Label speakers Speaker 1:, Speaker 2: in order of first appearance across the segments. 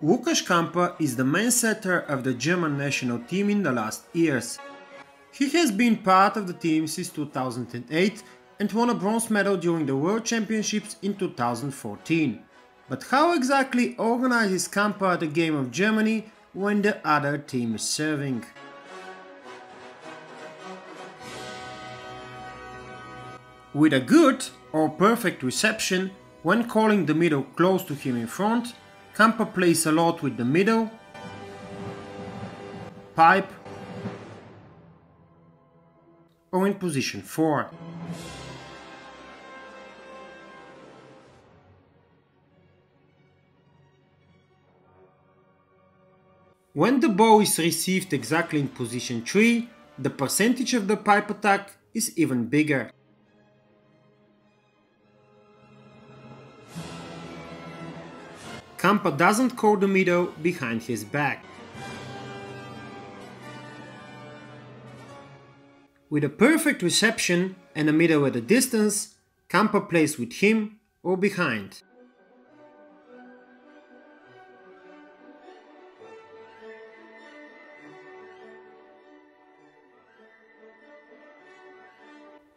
Speaker 1: Lukas Kampa is the main setter of the German national team in the last years. He has been part of the team since 2008 and won a bronze medal during the World Championships in 2014. But how exactly organizes Kampa the game of Germany when the other team is serving? With a good or perfect reception, when calling the middle close to him in front, Kampa plays a lot with the middle, pipe, or in position 4. When the ball is received exactly in position 3, the percentage of the pipe attack is even bigger. Kampa doesn't call the middle behind his back. With a perfect reception and a middle at a distance, Kampa plays with him or behind.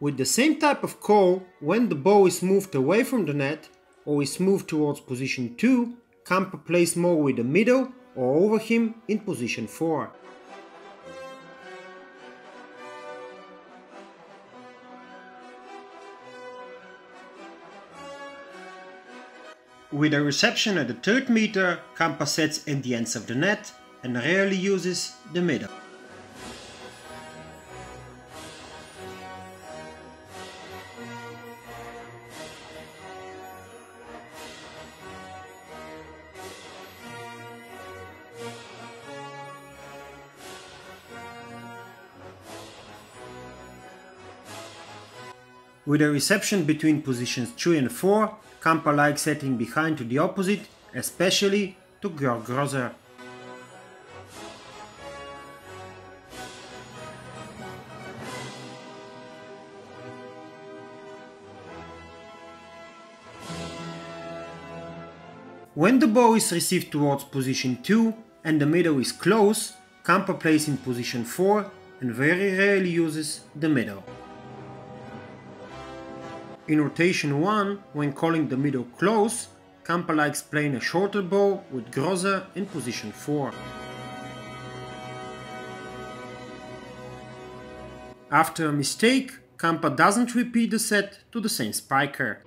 Speaker 1: With the same type of call, when the ball is moved away from the net or is moved towards position 2, Kampa plays more with the middle or over him in position 4. With a reception at the third meter, Kampa sets at the ends of the net and rarely uses the middle. With a reception between positions 3 and 4, Kampa likes setting behind to the opposite, especially to Georg Grozer. When the ball is received towards position 2 and the middle is close, Kampa plays in position 4 and very rarely uses the middle. In rotation 1, when calling the middle close, Kampa likes playing a shorter ball with Grozer in position 4. After a mistake, Kampa doesn't repeat the set to the same spiker.